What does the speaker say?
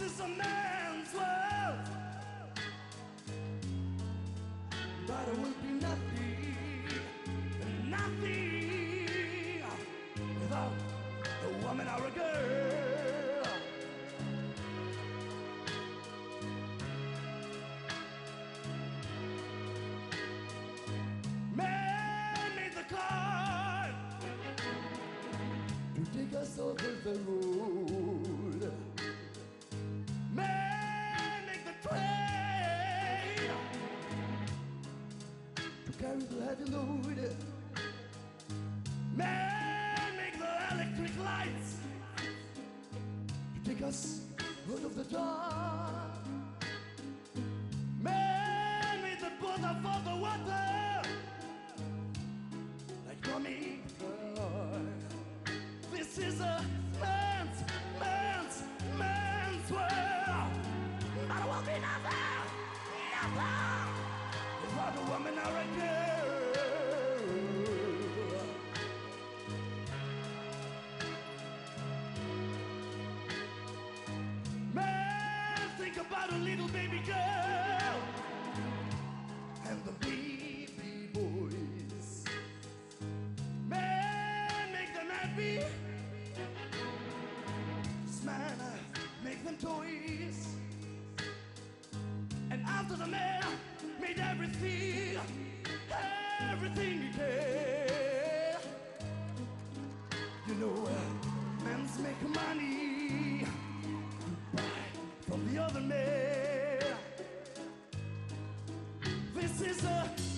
is a man's world. But it would be nothing, nothing without a woman or a girl. Man made the car to take us over the road. Carry the heavy load. Man make the electric lights to take us out of the dark. Man made the butter for the water like Tommy This is a man's, man's, man's world. But it will be nothing, nothing without a woman a little baby girl and the baby boys. Man, make them happy. Smile, make them toys. And after the man made everything, everything he can. Is a